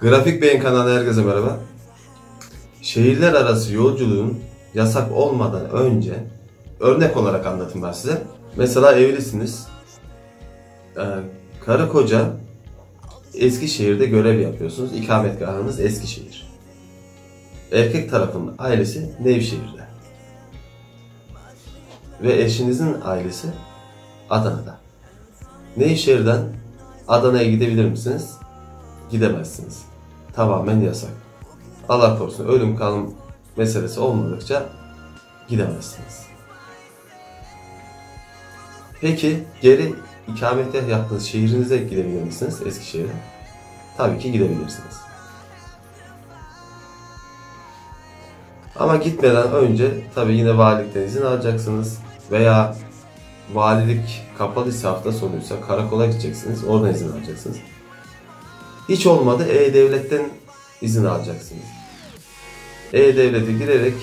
Grafik Beyin kanalı herkese merhaba. Şehirler arası yolculuğun yasak olmadan önce örnek olarak anlatayım ben size. Mesela evlisiniz. Ee, karı koca Eskişehir'de görev yapıyorsunuz. İkametgahınız Eskişehir. Erkek tarafın ailesi Nevşehir'de. Ve eşinizin ailesi Adana'da. Nevşehir'den Adana'ya gidebilir misiniz? Gidemezsiniz. Tamamen yasak. Allah korusun ölüm kalım meselesi olmadıkça gidemezsiniz. Peki geri ikametgah yaptığınız şehrinize gidebilir misiniz Eskişehir'e? Tabii ki gidebilirsiniz. Ama gitmeden önce tabii yine valilikten izin alacaksınız veya valilik kapalıysa hafta sonuysa karakola gideceksiniz. Oradan izin alacaksınız. Hiç olmadı E-Devlet'ten izin alacaksınız. E-Devlet'e girerek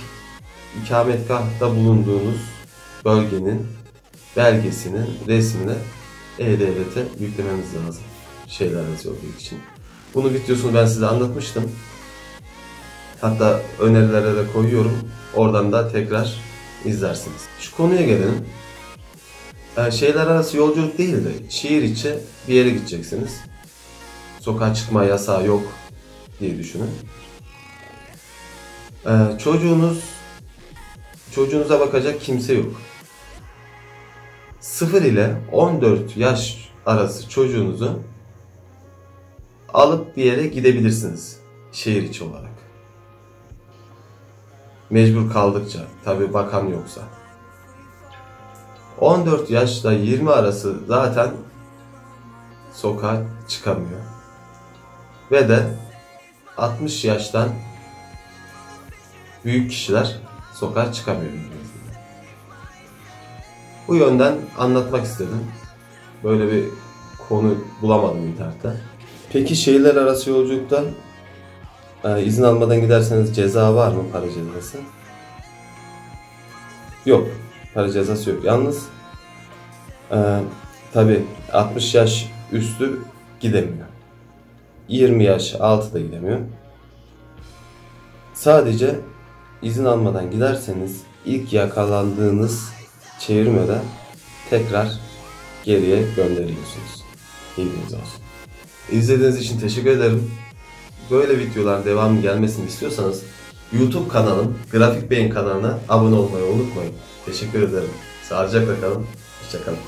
ikametgahta bulunduğunuz bölgenin belgesinin resmini E-Devlet'e yüklemeniz lazım. Şeyler yazıyor olduğu için. Bunu videosunu ben size anlatmıştım. Hatta önerilere de koyuyorum. Oradan da tekrar izlersiniz. Şu konuya gelelim. Ee, şeyler arası yolculuk değil de şehir içi bir yere gideceksiniz. Sokağa çıkma yasağı yok diye düşünün. Ee, çocuğunuz çocuğunuza bakacak kimse yok. 0 ile 14 yaş arası çocuğunuzu alıp bir yere gidebilirsiniz şehir içi olarak. Mecbur kaldıkça, tabi bakan yoksa. 14 yaşla 20 arası zaten sokağa çıkamıyor. Ve de 60 yaştan büyük kişiler sokağa çıkamıyor. Bu yönden anlatmak istedim. Böyle bir konu bulamadım internette. Peki şehirler arası yolculuktan e, izin almadan giderseniz ceza var mı para cezası? Yok. Para cezası yok. Yalnız e, tabi 60 yaş üstü gidemiyor. 20 yaş altı da gidemiyor. Sadece izin almadan giderseniz ilk yakalandığınız çevirmeden tekrar geriye gönderiyorsunuz. İlginiz olsun. İzlediğiniz için teşekkür ederim. Böyle videolar devamı gelmesini istiyorsanız YouTube kanalım Grafik Beyin kanalına abone olmayı unutmayın. Teşekkür ederim. Sağlıcakla kalın. Hoşçakalın.